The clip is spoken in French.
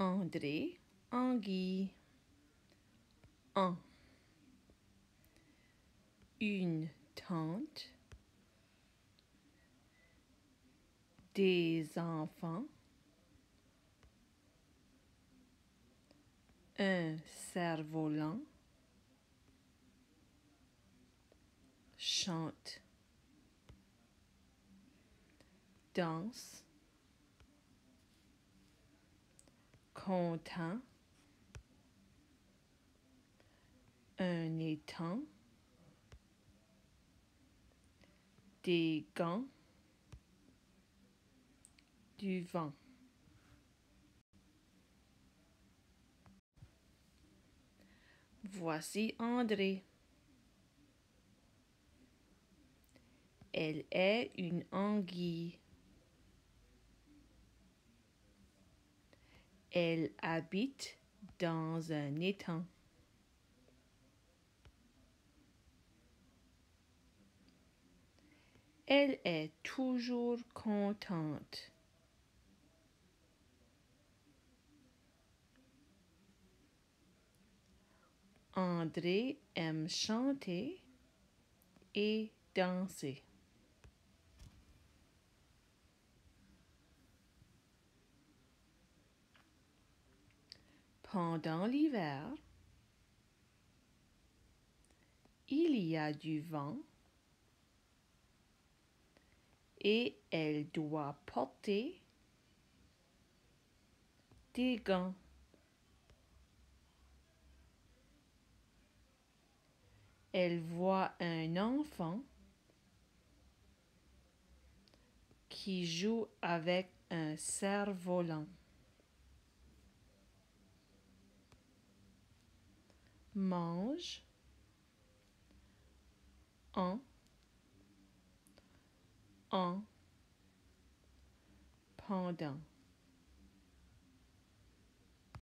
André, anguille. Un. Une tante. Des enfants. Un cerf-volant. Chante. Danse. Un étang, des gants, du vent. Voici André. Elle est une anguille. Elle habite dans un étang. Elle est toujours contente. André aime chanter et danser. Pendant l'hiver, il y a du vent et elle doit porter des gants. Elle voit un enfant qui joue avec un cerf-volant. Mange en en pendant